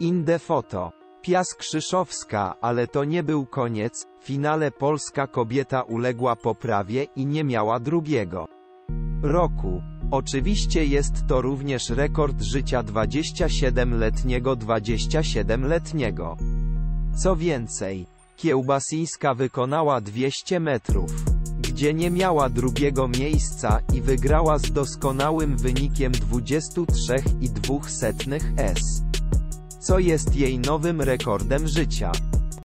Inde foto. Piast Krzyszowska, ale to nie był koniec, w finale polska kobieta uległa poprawie i nie miała drugiego roku. Oczywiście jest to również rekord życia 27-letniego 27-letniego. Co więcej, Kiełbasińska wykonała 200 metrów, gdzie nie miała drugiego miejsca i wygrała z doskonałym wynikiem 23,2 s, co jest jej nowym rekordem życia.